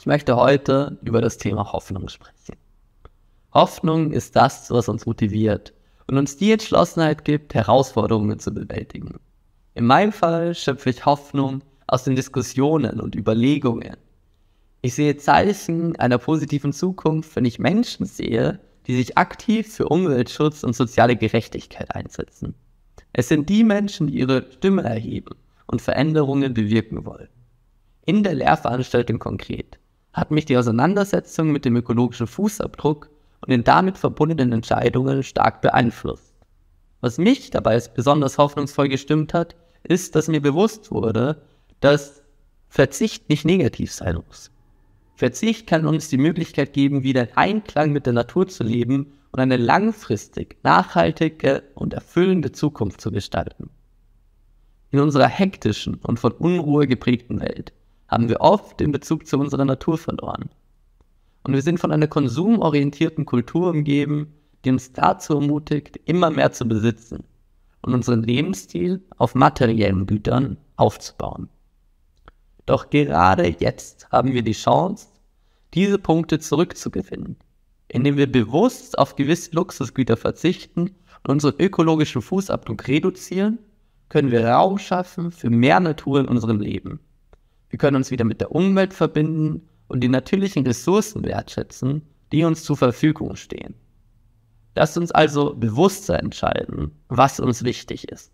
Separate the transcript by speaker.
Speaker 1: Ich möchte heute über das Thema Hoffnung sprechen. Hoffnung ist das, was uns motiviert und uns die Entschlossenheit gibt, Herausforderungen zu bewältigen. In meinem Fall schöpfe ich Hoffnung aus den Diskussionen und Überlegungen. Ich sehe Zeichen einer positiven Zukunft, wenn ich Menschen sehe, die sich aktiv für Umweltschutz und soziale Gerechtigkeit einsetzen. Es sind die Menschen, die ihre Stimme erheben und Veränderungen bewirken wollen. In der Lehrveranstaltung konkret hat mich die Auseinandersetzung mit dem ökologischen Fußabdruck und den damit verbundenen Entscheidungen stark beeinflusst. Was mich dabei besonders hoffnungsvoll gestimmt hat, ist, dass mir bewusst wurde, dass Verzicht nicht negativ sein muss. Verzicht kann uns die Möglichkeit geben, wieder in Einklang mit der Natur zu leben und eine langfristig nachhaltige und erfüllende Zukunft zu gestalten. In unserer hektischen und von Unruhe geprägten Welt haben wir oft den Bezug zu unserer Natur verloren. Und wir sind von einer konsumorientierten Kultur umgeben, die uns dazu ermutigt, immer mehr zu besitzen und unseren Lebensstil auf materiellen Gütern aufzubauen. Doch gerade jetzt haben wir die Chance, diese Punkte zurückzugewinnen, indem wir bewusst auf gewisse Luxusgüter verzichten und unseren ökologischen Fußabdruck reduzieren, können wir Raum schaffen für mehr Natur in unserem Leben. Wir können uns wieder mit der Umwelt verbinden und die natürlichen Ressourcen wertschätzen, die uns zur Verfügung stehen. Lasst uns also bewusster entscheiden, was uns wichtig ist.